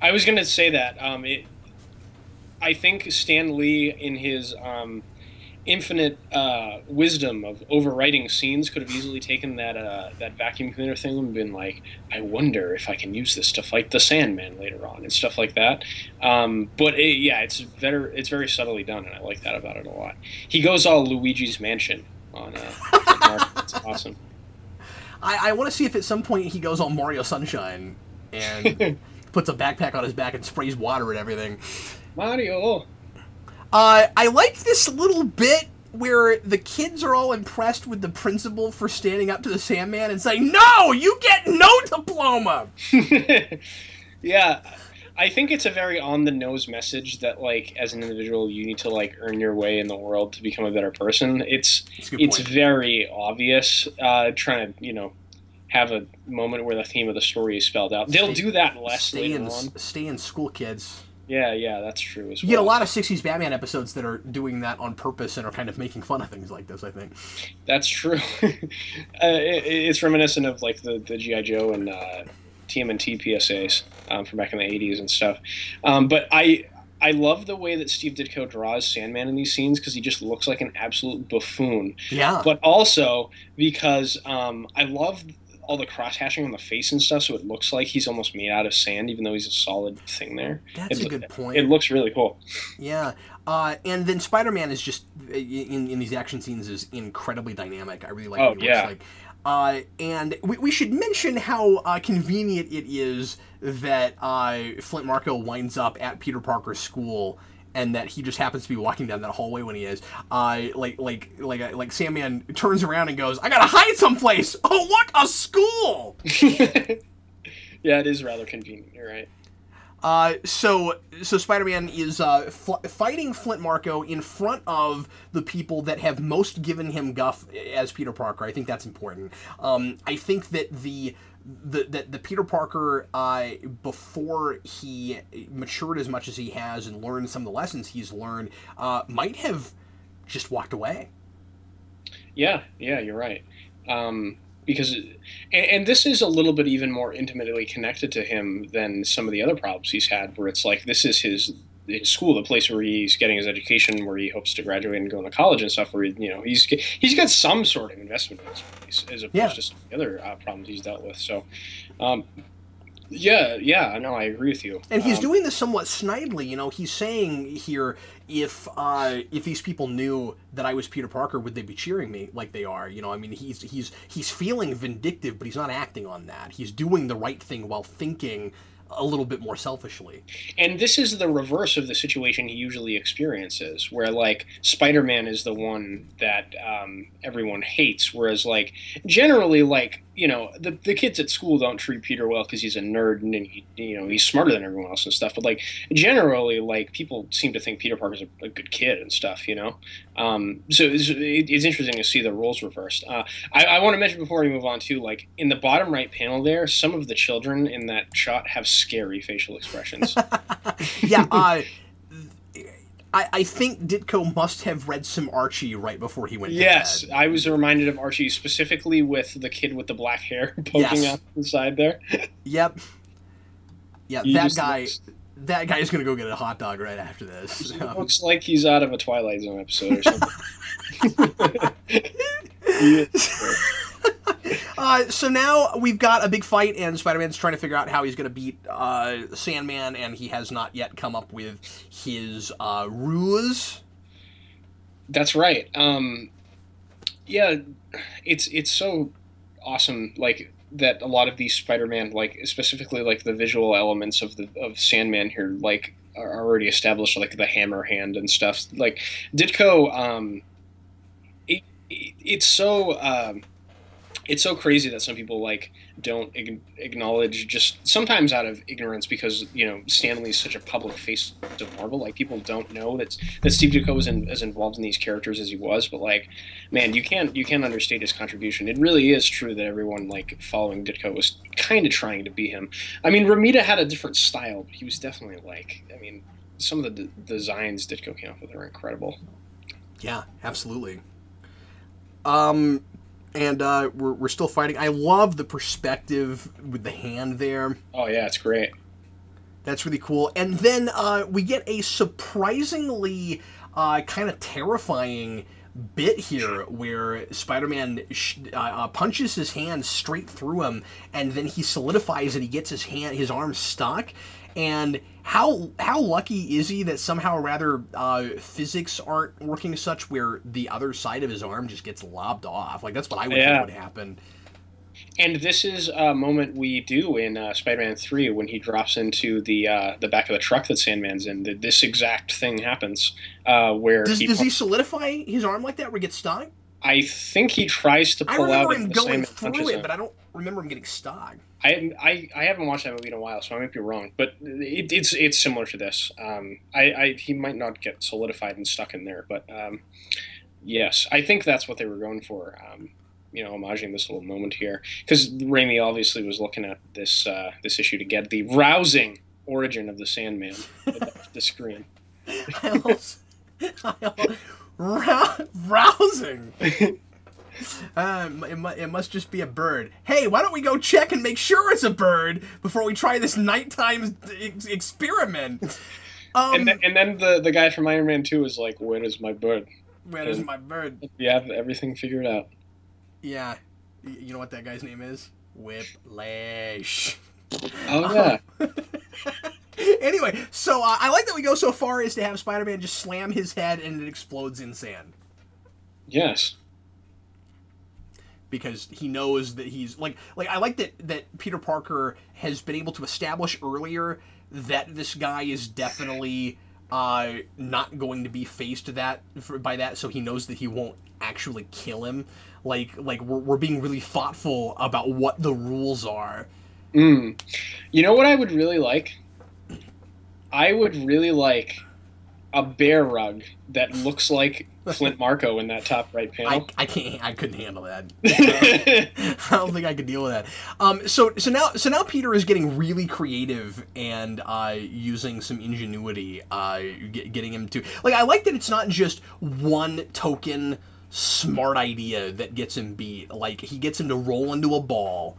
I was going to say that. Um, it, I think Stan Lee, in his um, infinite uh, wisdom of overwriting scenes, could have easily taken that uh, that vacuum cleaner thing and been like, "I wonder if I can use this to fight the Sandman later on" and stuff like that. Um, but it, yeah, it's very it's very subtly done, and I like that about it a lot. He goes all Luigi's Mansion on. Uh, it's awesome. I, I want to see if at some point he goes all Mario Sunshine and puts a backpack on his back and sprays water at everything. Mario. Uh, I like this little bit where the kids are all impressed with the principal for standing up to the Sandman and saying, "No, you get no diploma." yeah i think it's a very on the nose message that like as an individual you need to like earn your way in the world to become a better person it's That's a good it's very obvious uh trying to you know have a moment where the theme of the story is spelled out they'll Stay- do that less Stay later in, on stay in school, kids. Yeah yeah that's true as You get a lot of '60s Batman episodes that are doing that on purpose and are kind of making fun of things like this. I think. That's true. uh, it, it's reminiscent of like the, the GI Joe and uh, TMNT PSAs um, from back in the '80s and stuff. Um, but I I love the way that Steve Ditko draws Sandman in these scenes because he just looks like an absolute buffoon. Yeah. But also because um, I love all the cross hatching on the face and stuff, so it looks like he's almost made out of sand, even though he's a solid thing there. That's it, a good point. It looks really cool. Yeah, uh, and then Spider-Man is just in, in these action scenes is incredibly dynamic. I really like. Oh, yeah. looks like. Uh, and we, we should mention how uh, convenient it is that uh, Flint Marko winds up at Peter Parker's school, and that he just happens to be walking down that hallway when he is. Uh, like like like uh, like Sandman turns around and goes, "I gotta hide someplace." Oh, look, a school. yeah, it is rather convenient. You're right. Uh, so so Spider-Man is uh, fl- fighting Flint Marko in front of the people that have most given him guff as Peter Parker. I think that's important. Um, I think that the the that the Peter Parker uh, before he matured as much as he has and learned some of the lessons he's learned uh, might have just walked away. Yeah, yeah, you're right. Um, because and, and, this is a little bit even more intimately connected to him than some of the other problems he's had where it's like this is his his school the place where he's getting his education where he hopes to graduate and go into college and stuff where he, you know he's he's got some sort of investment in this place as opposed yeah. to some of the other uh, problems he's dealt with so um, yeah, yeah, no, I agree with you. And he's um, doing this somewhat snidely. You know, he's saying here, if uh, if these people knew that I was Peter Parker, would they be cheering me like they are? You know, I mean, he's he's he's feeling vindictive, but he's not acting on that. He's doing the right thing while thinking a little bit more selfishly. And this is the reverse of the situation he usually experiences, where like Spider Man is the one that um, everyone hates, whereas like generally like you know the, the kids at school don't treat Peter well because he's a nerd and he, you know he's smarter than everyone else and stuff. But like generally like people seem to think Peter Parker's a, a good kid and stuff, you know. Um, so it's, it's, interesting to see the roles reversed. Uh, I, I want to mention before we move on too, like in the bottom right panel there, some of the children in that shot have scary facial expressions. yeah, uh, I, I think Ditko must have read some Archie right before he went. Yes, I was reminded of Archie specifically with the kid with the black hair poking yes. out the side there. Yep. Yeah, he that guy. Looks... That guy is gonna go get a hot dog right after this. He looks like he's out of a Twilight Zone episode or something. Uh, so now we've got a big fight, and Spider-Man's trying to figure out how he's going to beat uh, Sandman, and he has not yet come up with his uh, ruse. That's right. Um, yeah, it's it's so awesome. Like that, a lot of these Spider-Man, like specifically like the visual elements of the of Sandman here, like are already established, like the hammer hand and stuff. Like Ditko, um, it, it, it's so. Um, it's so crazy that some people like don't acknowledge just sometimes out of ignorance because you know Stan Lee is such a public face of Marvel. Like people don't know that that Steve Ditko was in, as involved in these characters as he was. But like, man, you can't you can't understate his contribution. It really is true that everyone like following Ditko was kind of trying to be him. I mean, Romita had a different style, but he was definitely like. I mean, some of the d- designs Ditko came up with are incredible. Yeah, absolutely. Um, and uh, we're, we're still fighting. I love the perspective with the hand there. Oh yeah, it's great. That's really cool. And then uh, we get a surprisingly uh, kind of terrifying bit here where Spider-Man sh- uh, uh, punches his hand straight through him, and then he solidifies and he gets his hand, his arm stuck, and how how lucky is he that somehow rather uh, physics aren't working such where the other side of his arm just gets lobbed off? Like that's what I would yeah. think would happen. And this is a moment we do in uh, Spider-Man Three when he drops into the uh, the back of the truck that Sandman's in. that This exact thing happens uh, where does he, does he solidify his arm like that where he gets stuck? I think he tries to pull I remember out. him going through it, but I don't remember him getting stuck. I, I, I haven't watched that movie in a while, so I might be wrong. But it, it's it's similar to this. Um, I, I he might not get solidified and stuck in there, but um, yes, I think that's what they were going for. Um, you know, homaging this little moment here because Raimi obviously was looking at this uh, this issue to get the rousing origin of the Sandman the screen. I also, I also, rousing. Um, it, mu- it must just be a bird. Hey, why don't we go check and make sure it's a bird before we try this nighttime ex- experiment? Um, and, then, and then the, the guy from Iron Man 2 is like, Where is my bird? Where is my bird? You have everything figured out. Yeah. You know what that guy's name is? Whiplash. Oh, yeah. Um, anyway, so uh, I like that we go so far as to have Spider Man just slam his head and it explodes in sand. Yes because he knows that he's like like I like that that Peter Parker has been able to establish earlier that this guy is definitely uh, not going to be faced that for, by that, so he knows that he won't actually kill him. Like like we're, we're being really thoughtful about what the rules are. Mm. You know what I would really like? I would really like a bear rug that looks like Flint Marko in that top right panel. I, I can't. I couldn't handle that. I don't think I could deal with that. Um. So so now so now Peter is getting really creative and uh, using some ingenuity. Uh, get, getting him to like. I like that it's not just one token smart idea that gets him beat. Like he gets him to roll into a ball,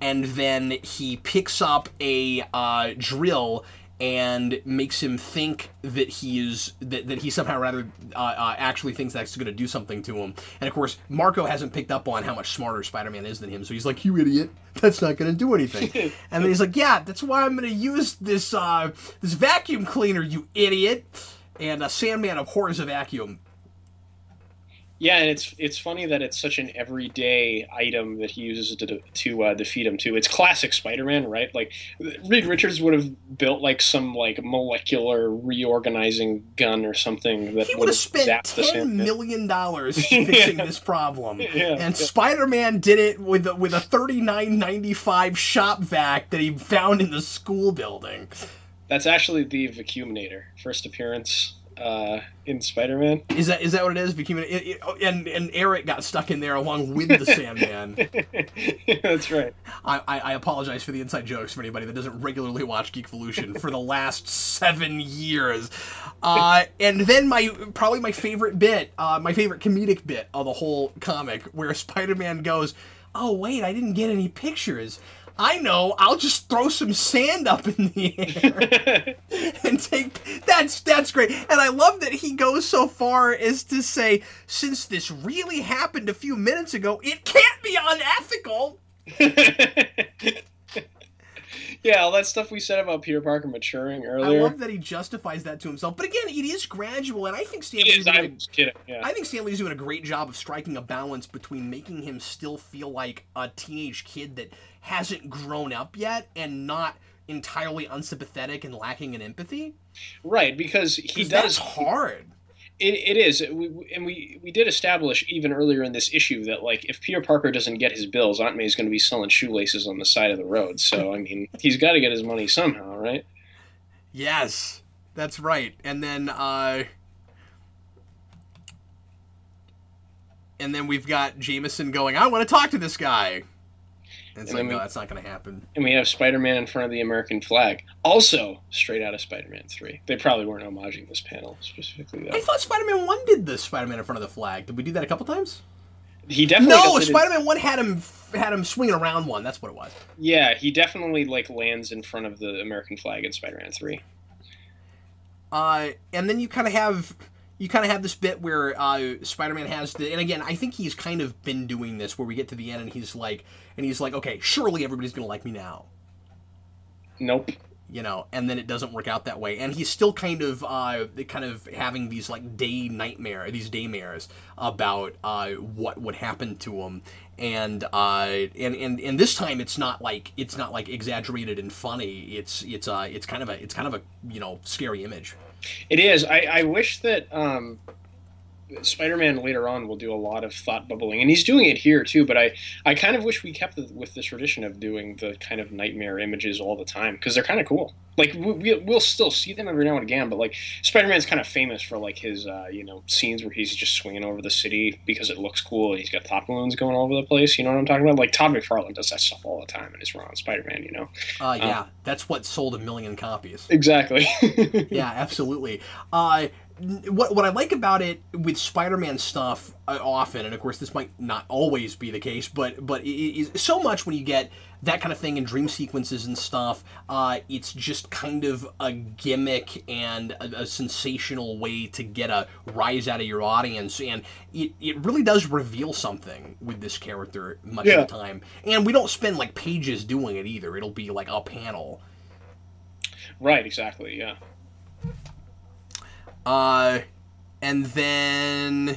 and then he picks up a uh, drill and makes him think that he is that, that he somehow rather uh, uh, actually thinks that's going to do something to him. And of course, Marko hasn't picked up on how much smarter Spider-Man is than him, so he's like, "You idiot! That's not going to do anything." and then he's like, "Yeah, that's why I'm going to use this uh, this vacuum cleaner, you idiot!" And uh, Sandman abhors a vacuum yeah, and it's it's funny that it's such an everyday item that he uses to to uh, defeat him too. It's classic Spider-Man, right? Like Reed Richards would have built like some like molecular reorganizing gun or something that he would have spent ten million dollars fixing yeah. this problem. Yeah, and yeah. Spider-Man did it with a, with a thirty nine ninety five shop vac that he found in the school building. That's actually the vacuuminator. First appearance uh, in Spider-Man. Is that is that what it is? Became it, it, and and Eric got stuck in there along with the Sandman. that's right. I, I, I apologize for the inside jokes for anybody that doesn't regularly watch Geekvolution for the last seven years. Uh, and then my probably my favorite bit, uh, my favorite comedic bit of the whole comic, where Spider-Man goes, "Oh wait, I didn't get any pictures." I know, I'll just throw some sand up in the air and take that's that's great. And I love that he goes so far as to say, since this really happened a few minutes ago, it can't be unethical. yeah, all that stuff we said about Peter Parker maturing earlier. I love that he justifies that to himself. But again, it is gradual, and I think Stan Lee's doing, kidding, yeah. I think Stan Lee's doing a great job of striking a balance between making him still feel like a teenage kid that hasn't grown up yet and not entirely unsympathetic and lacking in empathy. Right, because he does that's hard. It, it is, we, and we we did establish even earlier in this issue that like if Peter Parker doesn't get his bills, Aunt May is going to be selling shoelaces on the side of the road. So I mean, he's got to get his money somehow, right? Yes, that's right. And then, uh, and then we've got Jameson going. I want to talk to this guy. It's and like, we, no, that's not going to happen. And we have Spider Man in front of the American flag. Also, straight out of Spider Man 3. They probably weren't homaging this panel specifically, though. I thought Spider Man 1 did the Spider Man in front of the flag. Did we do that a couple times? He definitely no. Spider Man One had him had him swinging around one. That's what it was. Yeah, he definitely like lands in front of the American flag in Spider Man Three. Uh, and then you kind of have you kind of have this bit where uh, Spider-Man has the, and again, I think he's kind of been doing this where we get to the end and he's like, and he's like, okay, surely everybody's gonna like me now. Nope. You know, and then it doesn't work out that way, and he's still kind of, uh, kind of having these like day nightmare, these daymares about uh, what would happen to him, and uh, and and and this time it's not like it's not like exaggerated and funny. It's it's uh, it's kind of a it's kind of a you know scary image. It is. I, I wish that um, Spider-Man later on will do a lot of thought bubbling, and he's doing it here too. But I, I kind of wish we kept the, with the tradition of doing the kind of nightmare images all the time because they're kind of cool. Like we, will still see them every now and again, but like Spider-Man's kind of famous for like his, uh, you know, scenes where he's just swinging over the city because it looks cool and he's got thought balloons going all over the place. You know what I'm talking about? Like Todd McFarlane does that stuff all the time in his run on Spider-Man. You know? Uh, yeah, that's what sold a million copies. Exactly. yeah, absolutely. Uh, what what I like about it with Spider-Man stuff uh, often, and of course this might not always be the case, but but it is so much when you get that kind of thing in dream sequences and stuff. Uh, it's just kind of a gimmick and a, a, sensational way to get a rise out of your audience, and it, it really does reveal something with this character much yeah. of the time. And we don't spend like pages doing it either. It'll be like a panel. Right. Exactly. Yeah. Uh, and then.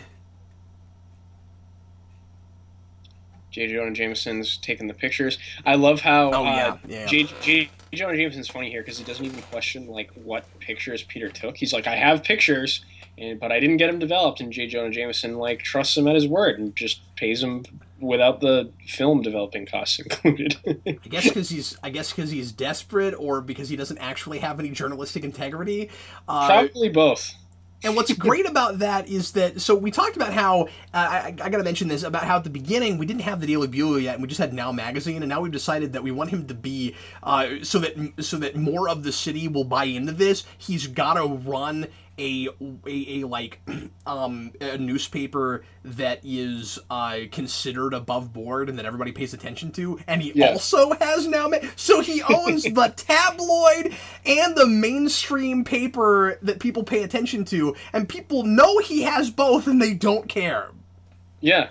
J. Jonah Jameson's taking the pictures. I love how oh, uh, yeah. J. J. Jonah Jameson's funny here because he doesn't even question like what pictures Peter took. He's like, I have pictures, and but I didn't get him developed. And J. Jonah Jameson like trusts him at his word and just pays him without the film developing costs included. I guess because he's I guess because he's desperate, or because he doesn't actually have any journalistic integrity. Uh, Probably both. And what's great about that is that so we talked about how uh, I, I got to mention this about how at the beginning we didn't have the Daily Bugle yet, and we just had Now Magazine, and now we've decided that we want him to be uh, so that so that more of the city will buy into this. He's got to run a, a, a like um a newspaper that is uh considered above board and that everybody pays attention to and he Yeah. also has now ma- so he owns the tabloid and the mainstream paper that people pay attention to and people know he has both and they don't care Yeah,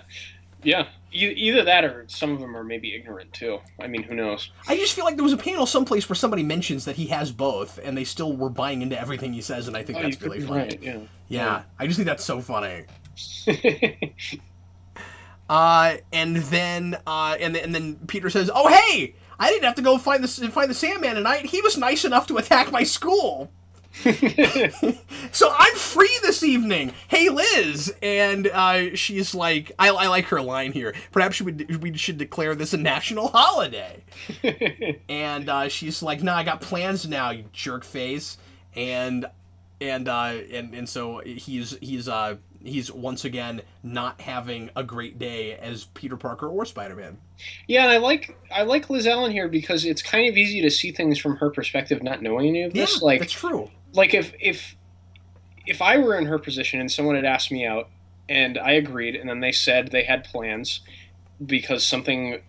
yeah. Either that, or some of them are maybe ignorant too. I mean, who knows? I just feel like there was a panel someplace where somebody mentions that he has both, and they still were buying into everything he says, and I think Oh, that's really funny. right. Yeah. Yeah, I just think that's so funny. Uh, and then, uh, and then, and then Peter says, "Oh, hey, I didn't have to go find the find the Sandman tonight. He was nice enough to attack my school." so I'm free this evening. Hey, Liz, and uh, she's like, I, I like her line here. Perhaps we we should declare this a national holiday. and uh, she's like, "No, I got plans now, you jerk face." And and uh, and and so he's he's uh, he's once again not having a great day as Peter Parker or Spider Man. Yeah, and I like I like Liz Allen here because it's kind of easy to see things from her perspective, not knowing any of Yeah, this. like, that's true. Like if if if I were in her position and someone had asked me out and I agreed, and then they said they had plans because something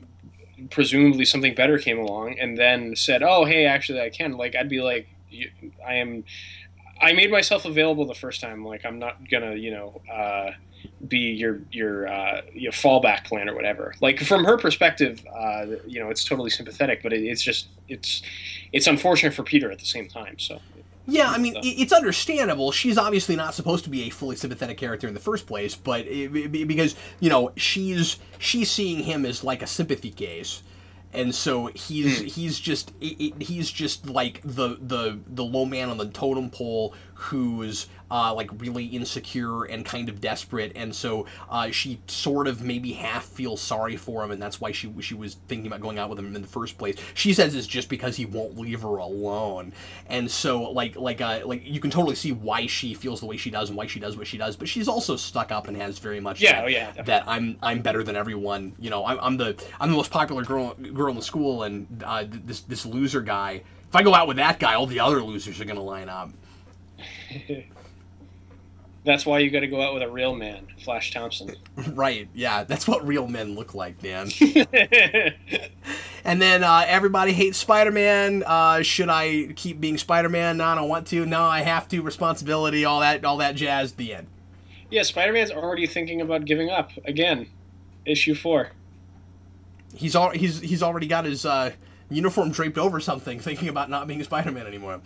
presumably something better came along, and then said, "Oh, hey, actually, I can." Like, I'd be like, "I am." I made myself available the first time. Like, I'm not gonna, you know. Uh, be your your uh, your fallback plan or whatever. Like from her perspective, uh, you know, it's totally sympathetic, but it, it's just it's it's unfortunate for Peter at the same time. So Yeah, I mean, i- it's understandable. She's obviously not supposed to be a fully sympathetic character in the first place, but it, because you know she's she's seeing him as like a sympathy case, and so he's hmm. he's just it, it, he's just like the the the low man on the totem pole who's uh, like really insecure and kind of desperate, and so uh, she sort of maybe half feels sorry for him, and that's why she she was thinking about going out with him in the first place. She says it's just because he won't leave her alone, and so like like uh, like you can totally see why she feels the way she does and why she does what she does, but she's also stuck up and has very much Yeah, that, oh, yeah, definitely. that I'm I'm better than everyone. You know, I'm, I'm the I'm the most popular girl girl in the school, and uh, th- this this loser guy. If I go out with that guy, all the other losers are gonna line up. that's why you got to go out with a real man, Flash Thompson. right? Yeah, that's what real men look like, Dan. And then uh, everybody hates Spider-Man. Uh, should I keep being Spider-Man? No, I don't want to. No, I have to. Responsibility, all that, all that jazz. The end. yeah, Spider Man's already thinking about giving up again. Issue four. He's al- he's he's already got his uh, uniform draped over something, thinking about not being Spider-Man anymore.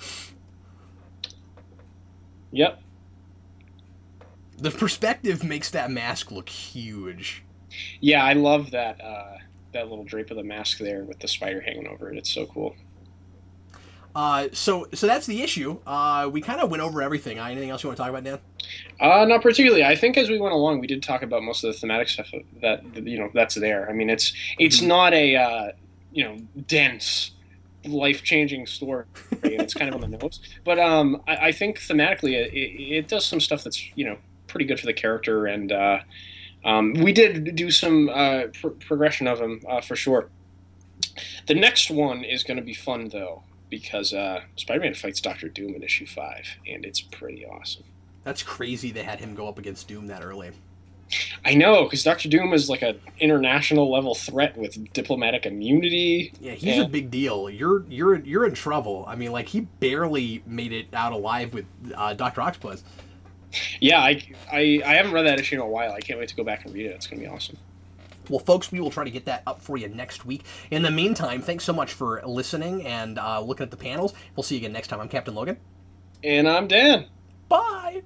Yep. The perspective makes that mask look huge. Yeah, I love that uh, that little drape of the mask there with the spider hanging over it. It's so cool. Uh, so so that's the issue. Uh, we kind of went over everything. Uh, anything else you want to talk about, Dan? Uh, not particularly. I think as we went along, we did talk about most of the thematic stuff that you know that's there. I mean, it's it's not a uh, you know dense, life changing story. and it's kind of on the nose, but um, I, I think thematically it, it, it does some stuff that's you know pretty good for the character, and uh, um, we did do some uh, pr- progression of him uh, for sure. The next one is going to be fun though because uh, Spider-Man fights Doctor Doom in issue five, and it's pretty awesome. That's crazy. They had him go up against Doom that early. I know, because Doctor Doom is like an international level threat with diplomatic immunity. Yeah, he's Yeah. a big deal. You're you're you're in trouble. I mean, like he barely made it out alive with uh, Doctor Octopus. Yeah, I, I I haven't read that issue in a while. I can't wait to go back and read it. It's gonna be awesome. Well, folks, we will try to get that up for you next week. In the meantime, thanks so much for listening and uh, looking at the panels. We'll see you again next time. I'm Captain Logan. And I'm Dan. Bye.